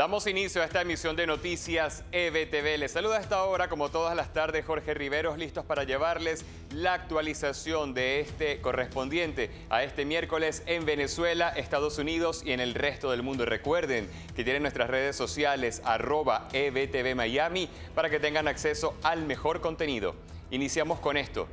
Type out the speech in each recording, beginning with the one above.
Damos inicio a esta emisión de noticias EBTV. Les saluda a esta hora, como todas las tardes, Jorge Riveros, listos para llevarles la actualización de este correspondiente a este miércoles en Venezuela, Estados Unidos y en el resto del mundo. Recuerden que tienen nuestras redes sociales arroba EBTV Miami para que tengan acceso al mejor contenido. Iniciamos con esto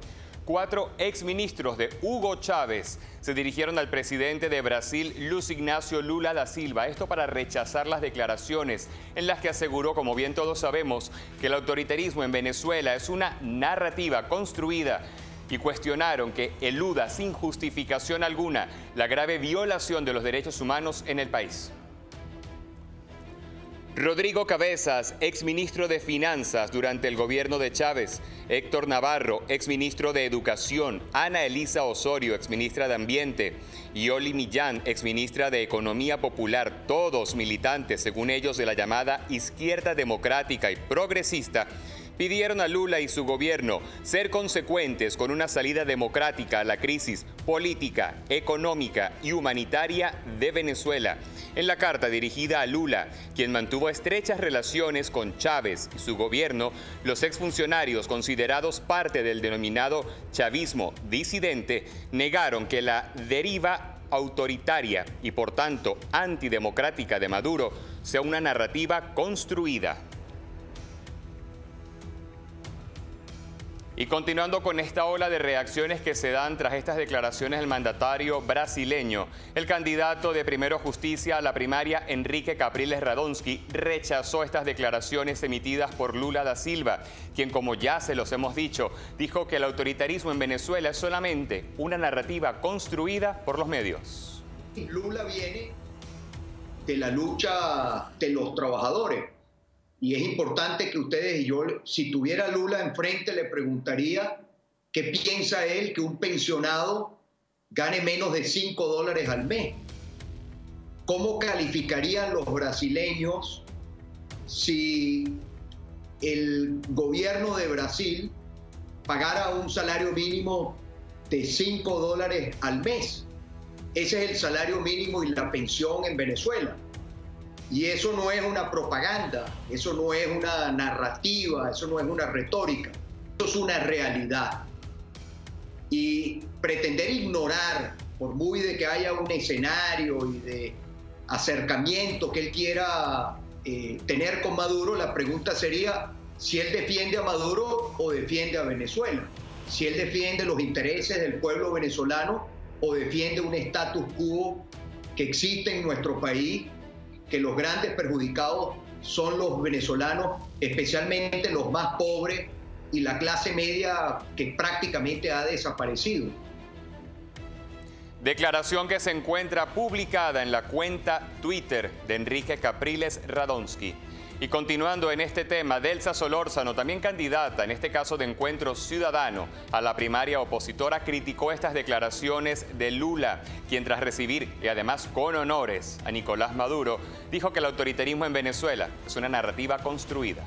cuatro exministros de Hugo Chávez se dirigieron al presidente de Brasil, Luis Ignacio Lula da Silva. Esto para rechazar las declaraciones en las que aseguró, como bien todos sabemos, que el autoritarismo en Venezuela es una narrativa construida y cuestionaron que eluda sin justificación alguna la grave violación de los derechos humanos en el país. Rodrigo Cabezas, exministro de Finanzas durante el gobierno de Chávez. Héctor Navarro, exministro de Educación. Ana Elisa Osorio, exministra de Ambiente. Y Oli Millán, exministra de Economía Popular. Todos militantes, según ellos, de la llamada izquierda democrática y progresista pidieron a Lula y su gobierno ser consecuentes con una salida democrática a la crisis política, económica y humanitaria de Venezuela. En la carta dirigida a Lula, quien mantuvo estrechas relaciones con Chávez y su gobierno, los exfuncionarios considerados parte del denominado chavismo disidente negaron que la deriva autoritaria y por tanto antidemocrática de Maduro sea una narrativa construida. Y continuando con esta ola de reacciones que se dan tras estas declaraciones del mandatario brasileño, el candidato de Primero Justicia a la primaria, Enrique Capriles Radonsky, rechazó estas declaraciones emitidas por Lula da Silva, quien, como ya se los hemos dicho, dijo que el autoritarismo en Venezuela es solamente una narrativa construida por los medios. Lula viene de la lucha de los trabajadores y es importante que ustedes y yo, si tuviera Lula enfrente, le preguntaría qué piensa él que un pensionado gane menos de 5 dólares al mes. ¿Cómo calificarían los brasileños si el gobierno de Brasil pagara un salario mínimo de 5 dólares al mes? Ese es el salario mínimo y la pensión en Venezuela. Y eso no es una propaganda, eso no es una narrativa, eso no es una retórica, eso es una realidad. Y pretender ignorar, por muy de que haya un escenario y de acercamiento que él quiera eh, tener con Maduro, la pregunta sería si él defiende a Maduro o defiende a Venezuela, si él defiende los intereses del pueblo venezolano o defiende un status quo que existe en nuestro país que los grandes perjudicados son los venezolanos, especialmente los más pobres y la clase media que prácticamente ha desaparecido. Declaración que se encuentra publicada en la cuenta Twitter de Enrique Capriles Radonsky. Y continuando en este tema, Delsa Solórzano, también candidata, en este caso de Encuentro Ciudadano, a la primaria opositora, criticó estas declaraciones de Lula, quien tras recibir, y además con honores, a Nicolás Maduro, dijo que el autoritarismo en Venezuela es una narrativa construida.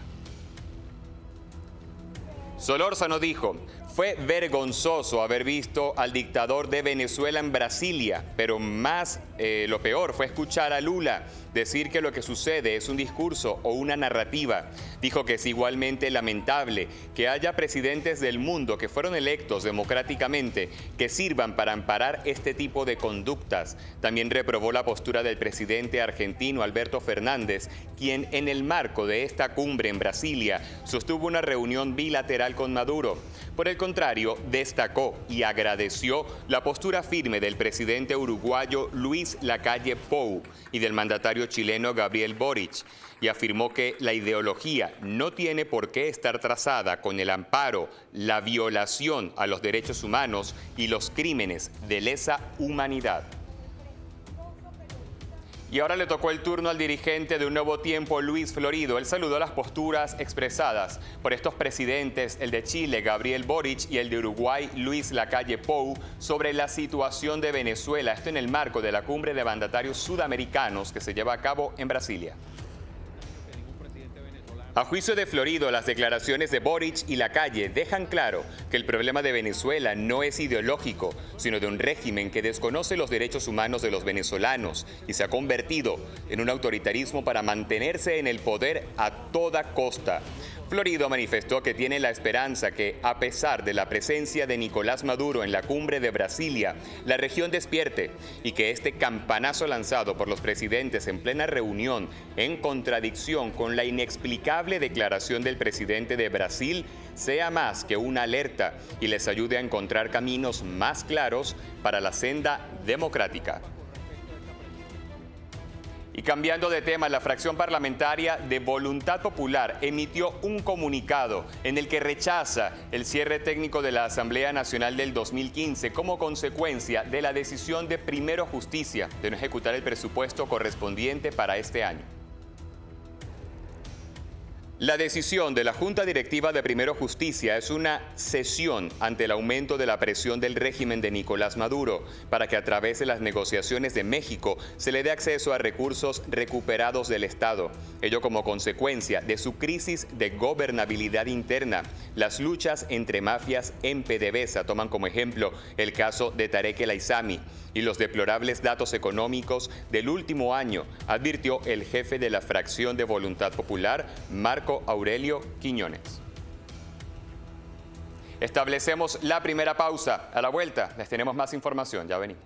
Solórzano dijo, fue vergonzoso haber visto al dictador de Venezuela en Brasilia, pero más eh, lo peor fue escuchar a Lula decir que lo que sucede es un discurso o una narrativa. Dijo que es igualmente lamentable que haya presidentes del mundo que fueron electos democráticamente que sirvan para amparar este tipo de conductas. También reprobó la postura del presidente argentino Alberto Fernández, quien en el marco de esta cumbre en Brasilia sostuvo una reunión bilateral con Maduro. Por el contrario, destacó y agradeció la postura firme del presidente uruguayo Luis Lacalle Pou y del mandatario chileno Gabriel Boric y afirmó que la ideología no tiene por qué estar trazada con el amparo, la violación a los derechos humanos y los crímenes de lesa humanidad. Y ahora le tocó el turno al dirigente de Un Nuevo Tiempo, Luis Florido. Él saludó las posturas expresadas por estos presidentes, el de Chile, Gabriel Boric, y el de Uruguay, Luis Lacalle Pou, sobre la situación de Venezuela. Esto en el marco de la cumbre de mandatarios sudamericanos que se lleva a cabo en Brasilia. A juicio de Florido, las declaraciones de Boric y la calle dejan claro que el problema de Venezuela no es ideológico, sino de un régimen que desconoce los derechos humanos de los venezolanos y se ha convertido en un autoritarismo para mantenerse en el poder a toda costa. Florido manifestó que tiene la esperanza que, a pesar de la presencia de Nicolás Maduro en la cumbre de Brasilia, la región despierte y que este campanazo lanzado por los presidentes en plena reunión, en contradicción con la inexplicable declaración del presidente de Brasil, sea más que una alerta y les ayude a encontrar caminos más claros para la senda democrática. Y cambiando de tema, la fracción parlamentaria de Voluntad Popular emitió un comunicado en el que rechaza el cierre técnico de la Asamblea Nacional del 2015 como consecuencia de la decisión de Primero Justicia de no ejecutar el presupuesto correspondiente para este año. La decisión de la Junta Directiva de Primero Justicia es una cesión ante el aumento de la presión del régimen de Nicolás Maduro para que a través de las negociaciones de México se le dé acceso a recursos recuperados del Estado. Ello como consecuencia de su crisis de gobernabilidad interna. Las luchas entre mafias en PDVSA toman como ejemplo el caso de Tarek El Aizami y los deplorables datos económicos del último año, advirtió el jefe de la fracción de Voluntad Popular, Aurelio Quiñones. Establecemos la primera pausa. A la vuelta les tenemos más información. Ya venimos.